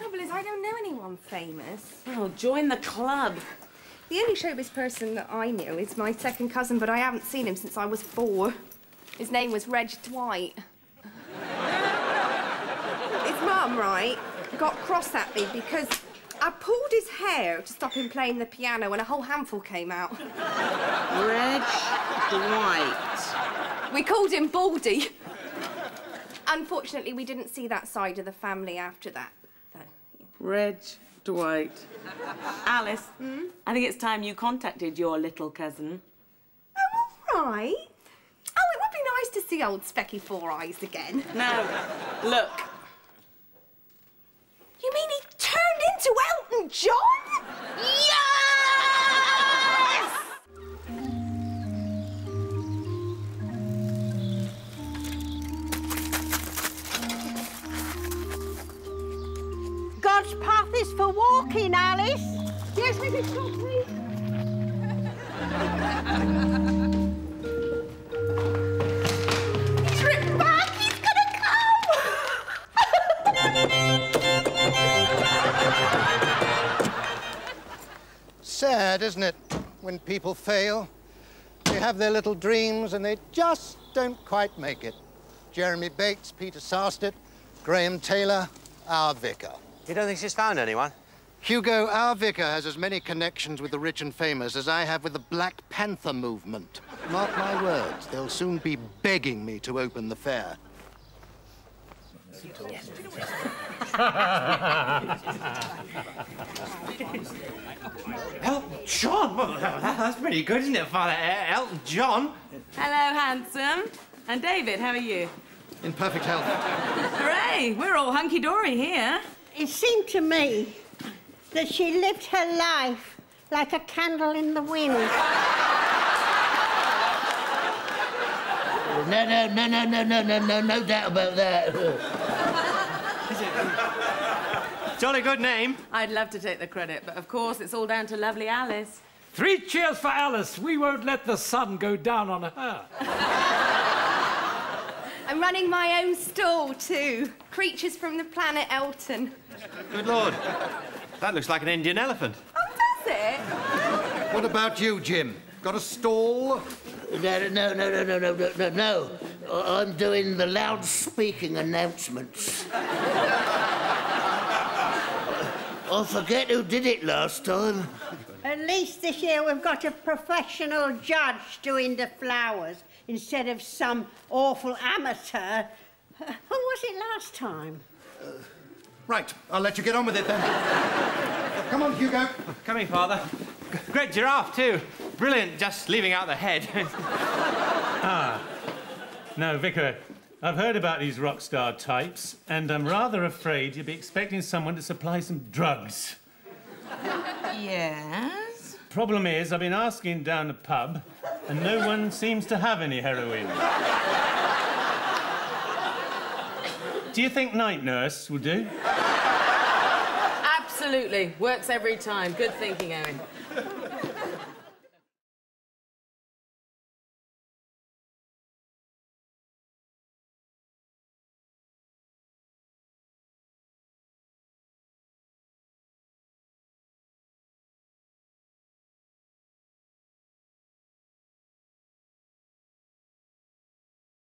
Trouble is, I don't know anyone famous. Oh, join the club. The only showbiz person that I knew is my second cousin, but I haven't seen him since I was four. His name was Reg Dwight. his mum, right, got cross at me because I pulled his hair to stop him playing the piano and a whole handful came out. Reg Dwight. We called him Baldy. Unfortunately, we didn't see that side of the family after that. Reg Dwight. Alice, hmm? I think it's time you contacted your little cousin. Oh, all right. Oh, it would be nice to see old Specky Four Eyes again. No, look. You mean he turned into Elton John? God's path is for walking, Alice. Yes, Mrs. Stockley. He's written back. He's gonna come. Sad, isn't it, when people fail? They have their little dreams and they just don't quite make it. Jeremy Bates, Peter Sarstedt, Graham Taylor, our vicar. You don't think she's found anyone? Hugo, our vicar has as many connections with the rich and famous as I have with the Black Panther movement. Mark my words, they'll soon be begging me to open the fair. Elton John? Well, that's pretty good, isn't it, Father? Elton John? Hello, handsome. And David, how are you? In perfect health. Hooray! We're all hunky-dory here. It seemed to me that she lived her life like a candle in the wind. No, no, no, no, no, no, no, no, no doubt about that. Jolly good name. I'd love to take the credit, but of course it's all down to lovely Alice. Three cheers for Alice. We won't let the sun go down on her. I'm running my own stall too. Creatures from the planet Elton. Good lord. That looks like an Indian elephant. Oh, does it? What about you, Jim? Got a stall? No, no, no, no, no, no, no, no, no. I- I'm doing the loudspeaking announcements. I forget who did it last time. At least this year we've got a professional judge doing the flowers instead of some awful amateur. Who was it last time? Right, I'll let you get on with it then. Come on, Hugo. Coming, Father. G- Great giraffe, too. Brilliant, just leaving out the head. Ah. No, Vicar, I've heard about these rock star types, and I'm rather afraid you'll be expecting someone to supply some drugs. Yes? Problem is, I've been asking down the pub, and no one seems to have any heroin. Do you think night nurse will do? Absolutely. Works every time. Good thinking, Owen.